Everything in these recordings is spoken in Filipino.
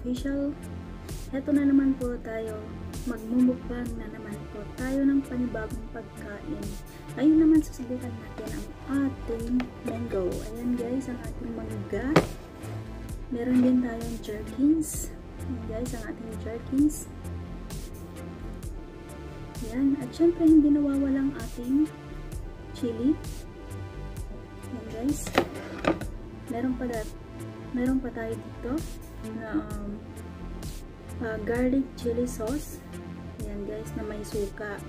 Ito na naman po tayo, magmumukbang na naman po tayo ng panibagong pagkain. Ayun naman, susubukan natin ang ating mango. Ayan guys, ang ating mangga. Meron din tayong jerkins. Ayan guys, ang ating jerkins. Ayan, at syempre hindi nawawalang ating chili. Ayan guys. Meron pa, meron pa tayo dito na um, uh, garlic chili sauce. Ayan guys, na may suka.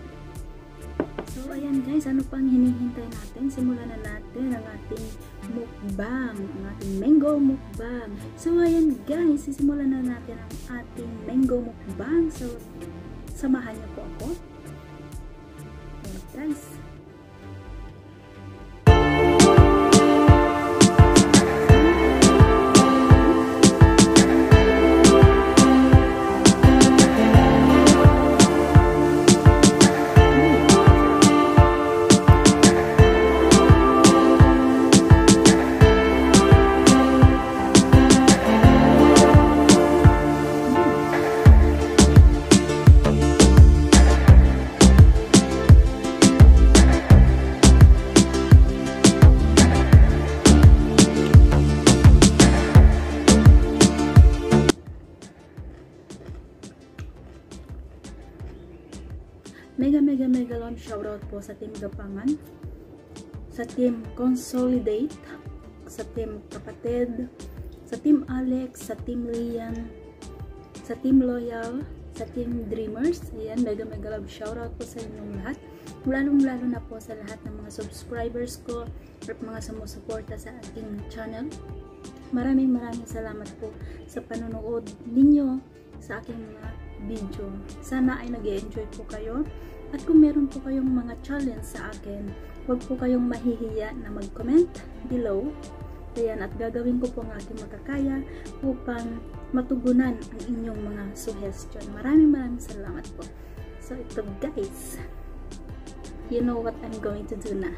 So, ayan guys, ano pang hinihintay natin? Simulan na natin ang ating mukbang, ang ating mango mukbang. So, ayan guys, sisimulan na natin ang ating mango mukbang. So, samahan niyo po ako. Love shoutout po sa Team Gapangan, sa Team Consolidate, sa Team Kapatid, sa Team Alex, sa Team Rian, sa Team Loyal, sa Team Dreamers. Ayan, mega mega love shoutout po sa inyong lahat. Lalong lalo na po sa lahat ng mga subscribers ko at mga sumusuporta sa ating channel. Maraming maraming salamat po sa panonood ninyo sa aking mga video. Sana ay nag enjoy po kayo. At kung meron po kayong mga challenge sa akin, huwag po kayong mahihiya na mag-comment below. Ayan, at gagawin ko po ang aking makakaya upang matugunan ang inyong mga suggestion. Maraming maraming salamat po. So, ito guys, you know what I'm going to do na.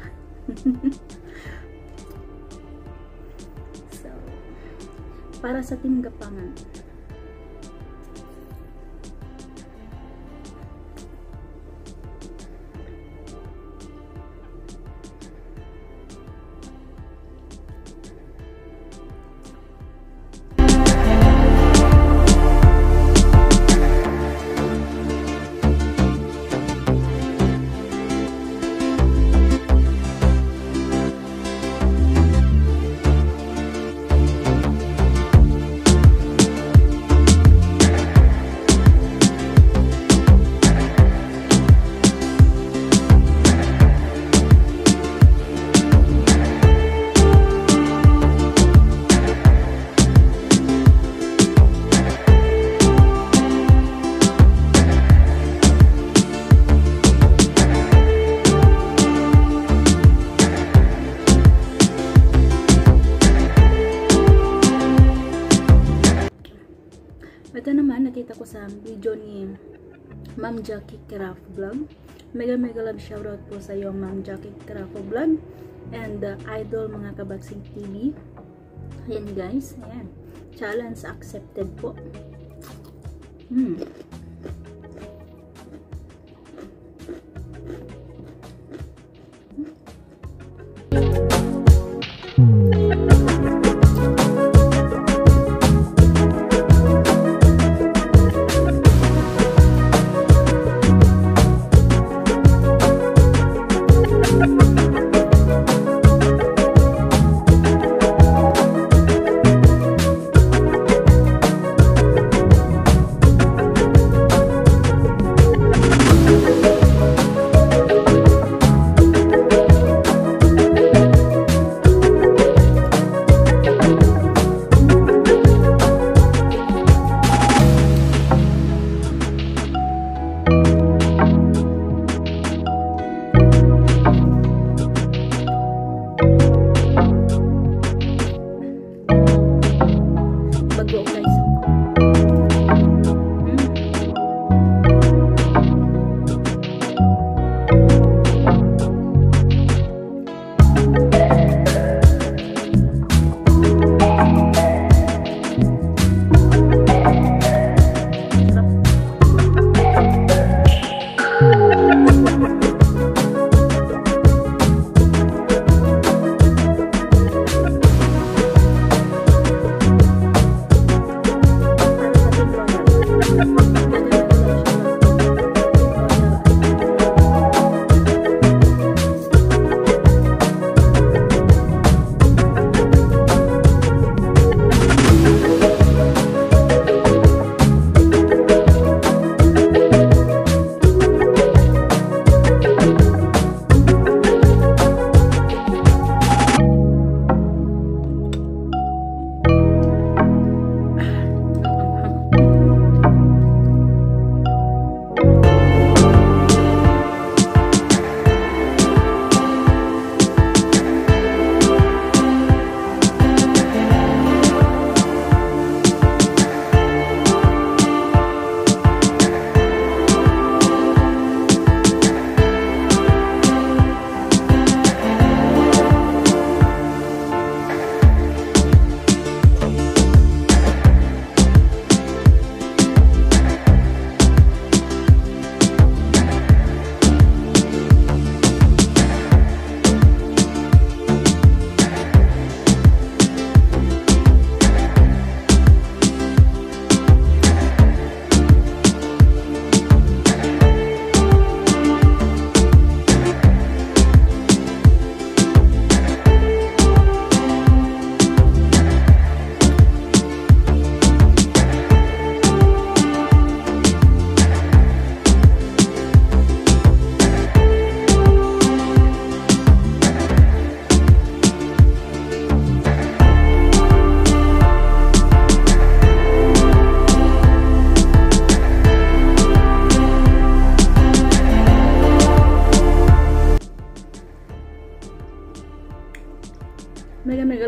so, para sa Team Gapangan, Naman, nakita ko sa video ni Ma'am Jackie Craft Vlog. Mega mega love shoutout po sa iyo Ma'am Jackie Craft Vlog and uh, Idol mga kabagsing TV. Ayan guys, ayan. Challenge accepted po. Hmm.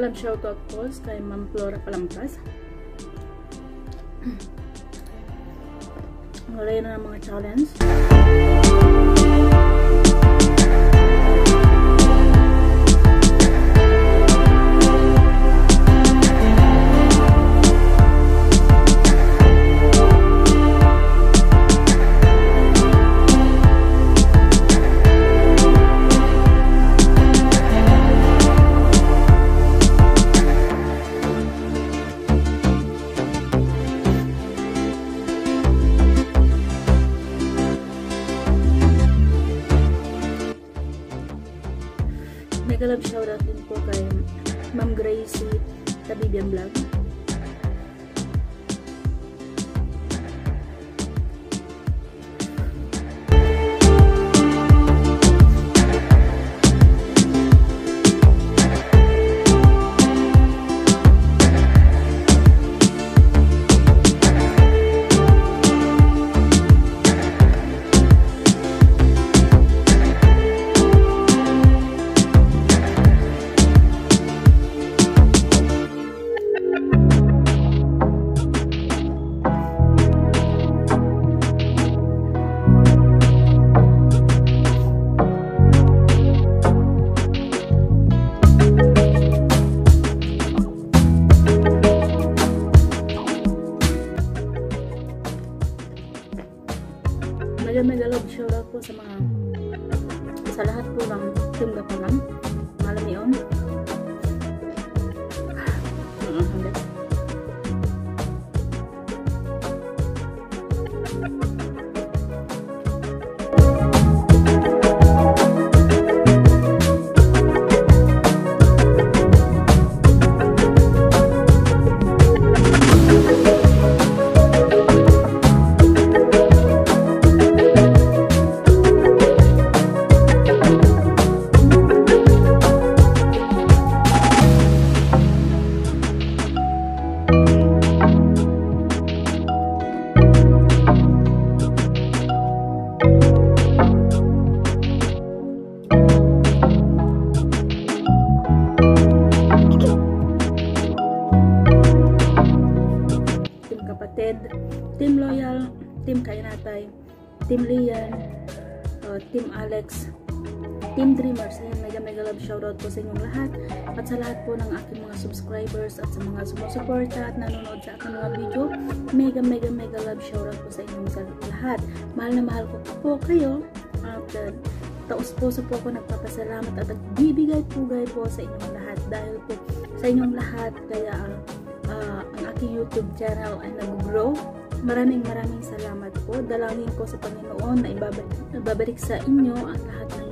Love shoutout po kay Ma'am Flora Palampas. Wala na mga challenge. Love shoutout shoutout po sa inyong lahat at sa lahat po ng aking mga subscribers at sa mga sumusuporta at nanonood sa aking mga video. Mega mega mega love shoutout po sa inyong sa lahat. Mahal na mahal ko po kayo at uh, taos puso po ako nagpapasalamat at nagbibigay pugay po sa inyong lahat dahil po sa inyong lahat kaya uh, ang aking YouTube channel ay nag-grow. Maraming maraming salamat po. Dalangin ko sa Panginoon na ibabalik, ibabalik sa inyo ang lahat ng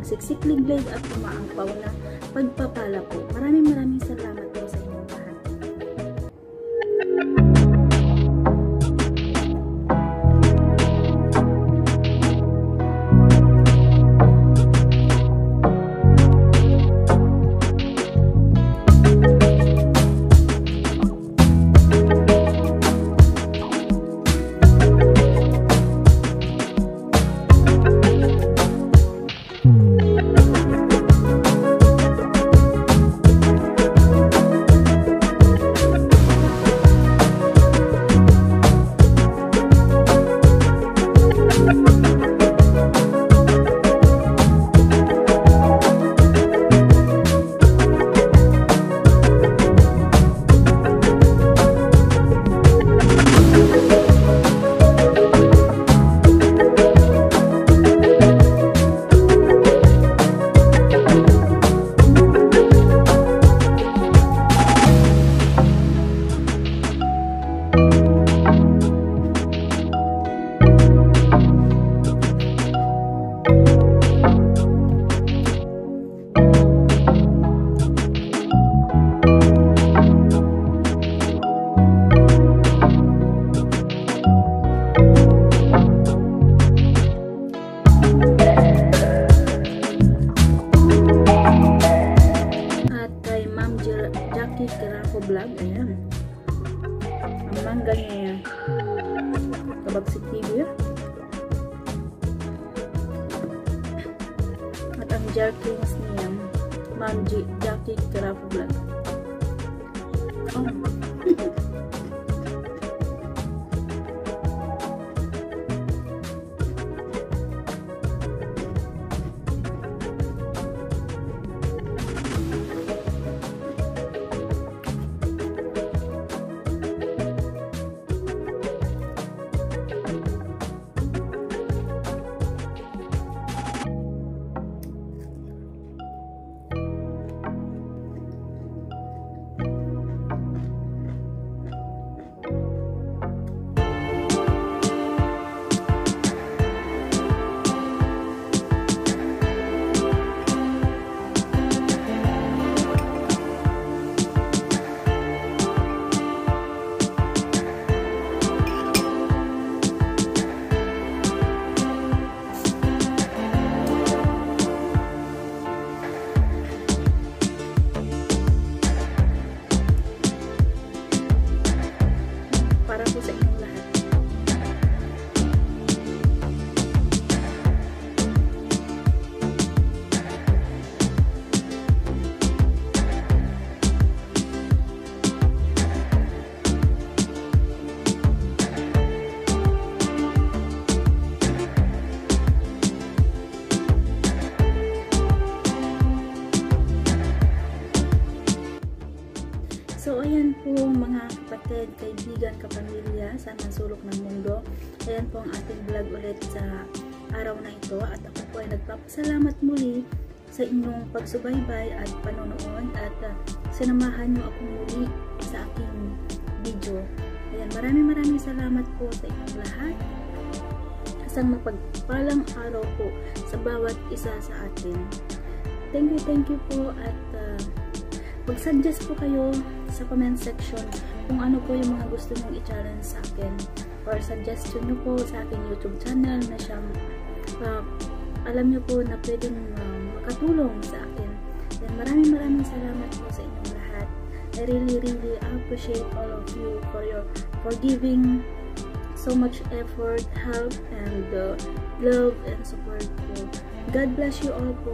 ng siksik-liglig at umaangpaw na pagpapala po. Maraming maraming salamat po sa inyong lahat. At At ang Jerkins niya, Ma'am J Jackie Carapo Vlog. Oh. ayan po mga kapatid, kaibigan, kapamilya sa sulok ng mundo. Ayan po ang ating vlog ulit sa araw na ito. At ako po ay nagpapasalamat muli sa inyong pagsubaybay at panonood at uh, sinamahan niyo ako muli sa aking video. Ayan, maraming maraming salamat po sa inyong lahat. Isang mapagpalang araw po sa bawat isa sa atin. Thank you, thank you po at uh, mag-suggest po kayo sa comment section kung ano po yung mga gusto nyong i-challenge sa akin or suggestion nyo po sa aking YouTube channel na siyang uh, alam nyo po na pwedeng uh, makatulong sa akin. Yan, maraming maraming salamat po sa inyong lahat. I really really appreciate all of you for your for giving so much effort, help, and uh, love and support po. God bless you all po.